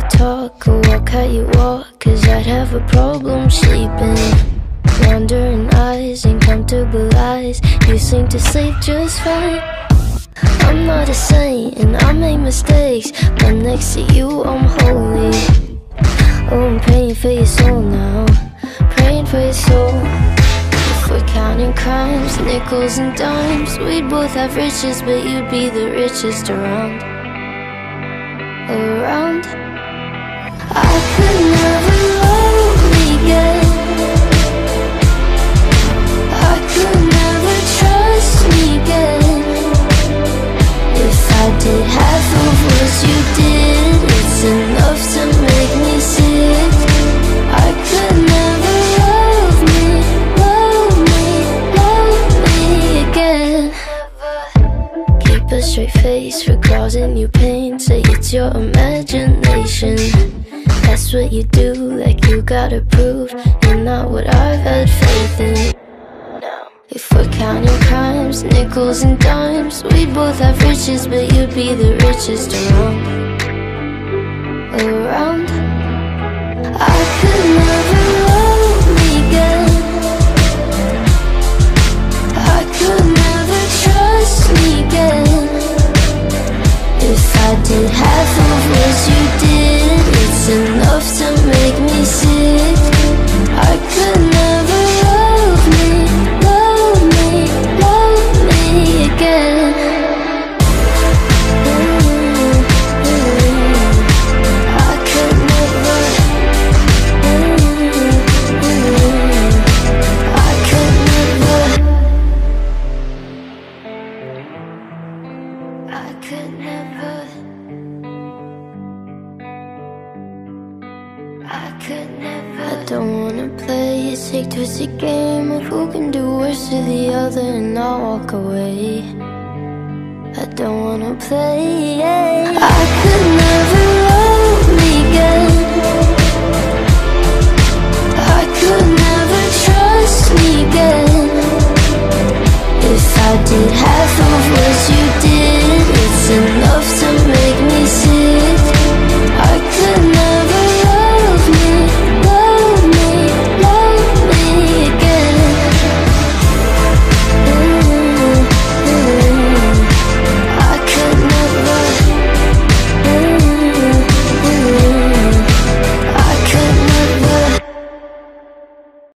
you talk or walk how you walk Cause I'd have a problem sleeping. Wandering eyes and comfortable eyes You seem to sleep just fine. I'm not a saint and I make mistakes But next to you I'm holy. Oh, I'm praying for your soul now Praying for your soul. If we're counting crimes, nickels and dimes We'd both have riches but you'd be the richest Around straight face for causing you pain Say it's your imagination. That's what you do, like you gotta prove You're not what I've had faith in. If we're counting crimes, nickels and dimes We'd both have riches, but you'd be the richest around I don't wanna play a sick twisted game of who can do worse to the other and not walk away. I don't wanna play I could